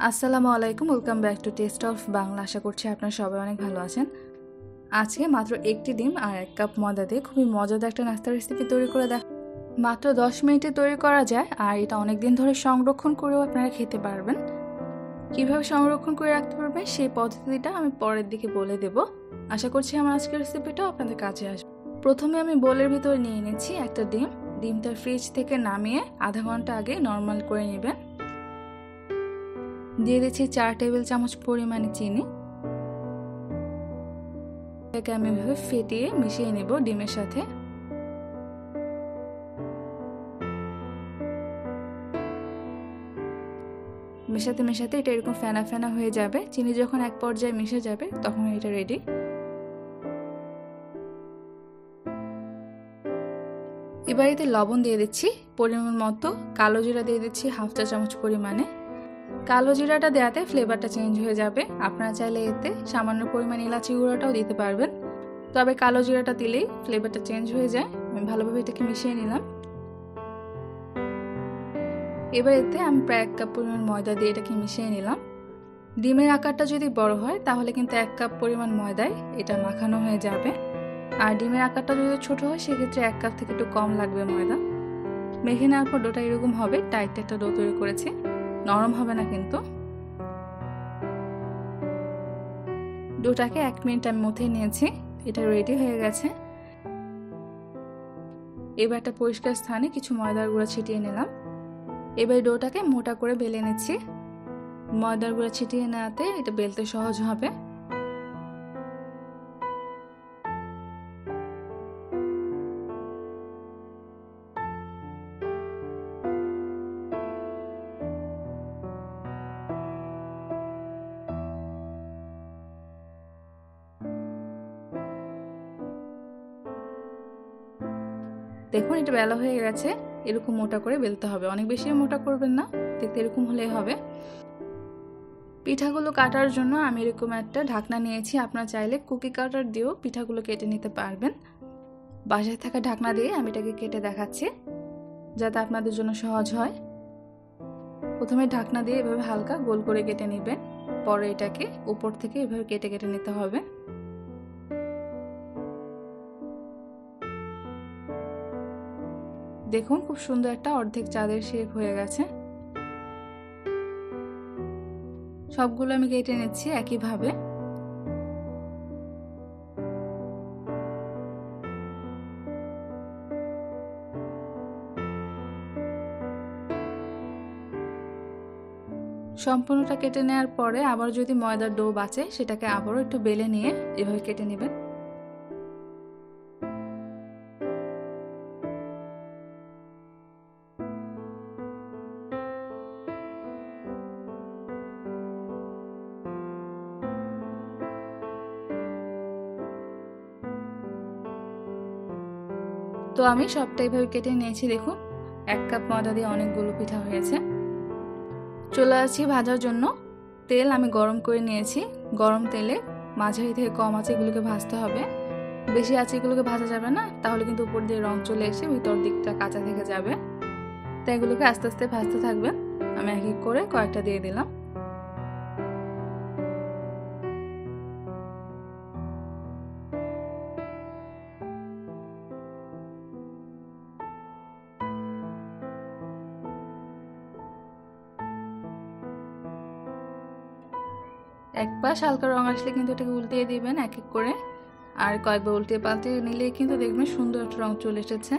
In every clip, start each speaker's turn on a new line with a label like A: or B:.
A: আসসালামু আলাইকুম welcome back to taste of Bangla আশা করছি আপনারা সবাই অনেক ভালো আছেন। আজকে মাত্র একটি ডিম আর এক কাপ ময়দা দিয়ে খুবই মজাদার একটা নাস্তা রেসিপি তৈরি করে দেখ মাত্র দশ মিনিটে তৈরি করা যায় আর এটা অনেক দিন ধরে সংরক্ষণ করেও আপনারা খেতে পারবেন। কীভাবে সংরক্ষণ করে রাখতে পারবেন সেই পদ্ধতিটা আমি পরের দিকে বলে দেব। আশা করছি আমার আজকের রেসিপিটাও আপনাদের কাছে আসবে। প্রথমে আমি বোলের ভিতরে নিয়ে নিয়েছি একটা ডিম। ডিমটা ফ্রিজ থেকে নামিয়ে আধা ঘণ্টা আগে নর্মাল করে নেবেন। দিয়ে দিচ্ছি চার টেবিল চামচ পরিমাণে চিনি। এটাকে আমি এভাবে ফেটিয়ে মিশিয়ে নেব ডিমের সাথে। মেশাতে মেশাতে এটা এরকম ফেনা ফেনা হয়ে যাবে। চিনি যখন এক পর্যায়ে মিশে যাবে, তখন এটা রেডি এবার এতে লবণ দিয়ে দিচ্ছি পরিমাণ মতো। কালো জিরা দিয়ে দিচ্ছি হাফ চা চামচ পরিমাণে। কালো জিরাটা দেওয়াতে ফ্লেভারটা চেঞ্জ হয়ে যাবে। আপনারা চাইলে এতে সামান্য পরিমাণ এলাচি গুঁড়োটাও দিতে পারবেন। তবে কালো জিরাটা দিলেই ফ্লেভারটা চেঞ্জ হয়ে যায়। আমি ভালোভাবে এটাকে মিশিয়ে নিলাম। এবার এতে আমি প্রায় এক কাপ পরিমাণ ময়দা দিয়ে এটাকে মিশিয়ে নিলাম। ডিমের আকারটা যদি বড় হয়, তাহলে কিন্তু এক কাপ পরিমাণ ময়দায় এটা মাখানো হয়ে যাবে। আর ডিমের আকারটা যদি ছোট হয়, সেক্ষেত্রে এক কাপ থেকে একটু কম লাগবে ময়দা। মেখে নেওয়ার পর ডোটা এরকম হবে। টাইট একটা ডো তৈরি করেছি। নরম হবে না কিন্তু। ডোটাকে এক মিনিট আমি মুথে নিয়েছি, এটা রেডি হয়ে গেছে। এবার একটা পরিষ্কার স্থানে কিছু ময়দার গুঁড়া ছিটিয়ে নিলাম। এবার ডোটাকে মোটা করে বেলে নিচ্ছি। ময়দার গুঁড়া ছিটিয়ে নেওয়াতে এটা বেলতে সহজ হবে। দেখুন, এটা বেলা হয়ে গেছে। এরকম মোটা করে বেলতে হবে। অনেক বেশি মোটা করবেন না, দেখতে এরকম হলেই হবে। পিঠাগুলো কাটার জন্য আমি এরকম একটা ঢাকনা নিয়েছি। আপনার চাইলে কুকি কাটার দিয়েও পিঠাগুলো কেটে নিতে পারবেন। বাসায় থাকা ঢাকনা দিয়ে আমি এটাকে কেটে দেখাচ্ছি, যাতে আপনাদের জন্য সহজ হয়। প্রথমে ঢাকনা দিয়ে এভাবে হালকা গোল করে কেটে নেবেন। পরে এটাকে উপর থেকে এভাবে কেটে কেটে নিতে হবে। দেখুন, খুব সুন্দর একটা অর্ধেক চাঁদের শেপ হয়ে গেছে। সবগুলো আমি কেটে নিচ্ছি একইভাবে। সম্পূর্ণটা কেটে নেওয়ার পরে আবার যদি ময়দার ডো বাঁচে, সেটাকে আবারও একটু বেলে নিয়ে এভাবে কেটে নেবেন। তো আমি সবটা এইভাবে কেটে নিয়েছি দেখুন এক কাপ ময়দা দিয়ে অনেকগুলো পিঠা হয়েছে। চলে আসছি ভাজার জন্য। তেল আমি গরম করে নিয়েছি। গরম তেলে মাঝারি থেকে কম আছে এগুলোকে ভাজতে হবে। বেশি আছে এগুলোকে ভাজা যাবে না, তাহলে কিন্তু উপর দিয়ে রং চলে এসে ভিতর দিকটা কাঁচা থেকে যাবে। তো এগুলোকে আস্তে আস্তে ভাজতে থাকবেন আমি এক এক করে কয়েকটা দিয়ে দিলাম। এক পাশ হালকা রং আসলে কিন্তু এটাকে উল্টিয়ে দিবেন এক এক করে। আর কয়েকবার উল্টে পাল্টে নিলে কিন্তু দেখবেন সুন্দর একটা রং চলে এসেছে।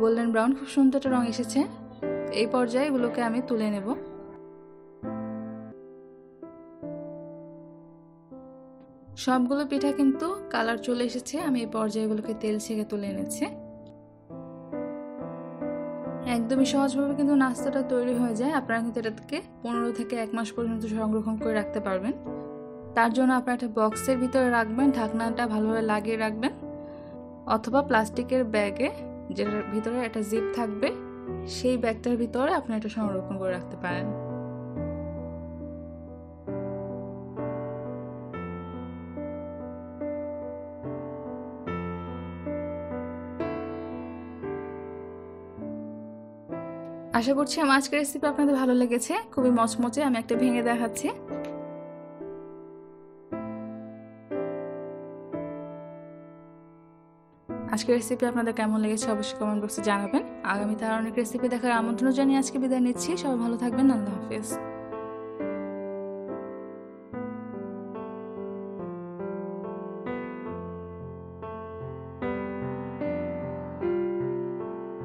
A: গোল্ডেন ব্রাউন খুব সুন্দর একটা রং এসেছে। এই পর্যায়ে এগুলোকে আমি তুলে নেব। সবগুলো পিঠা কিন্তু কালার চলে এসেছে। আমি এই পর্যায়গুলোকে তেল ছেঁকে তুলে এনেছি। একদমই সহজভাবে কিন্তু নাস্তাটা তৈরি হয়ে যায়। আপনারা কিন্তু এটাকে পনেরো থেকে এক মাস পর্যন্ত সংরক্ষণ করে রাখতে পারবেন। তার জন্য আপনারা একটা বক্সের ভিতরে রাখবেন, ঢাকনাটা ভালোভাবে লাগিয়ে রাখবেন। অথবা প্লাস্টিকের ব্যাগে যেটার ভিতরে একটা জিপ থাকবে, সেই ব্যাগটার ভিতরে আপনি এটা সংরক্ষণ করে রাখতে পারেন। আশা করছি আমার আজকের রেসিপি আপনাদের ভালো লেগেছে। খুবই মচমচে আমি একটা ভেঙে দেখাচ্ছি। আজকের রেসিপি আপনাদের কেমন লেগেছে অবশ্যই কমেন্ট বক্সে জানাবেন। আগামীতে আর অনেক রেসিপি দেখার আমন্ত্রণ জানিয়ে আজকে বিদায় নিচ্ছি। সবাই ভালো থাকবেন, আল্লাহ হাফিজ।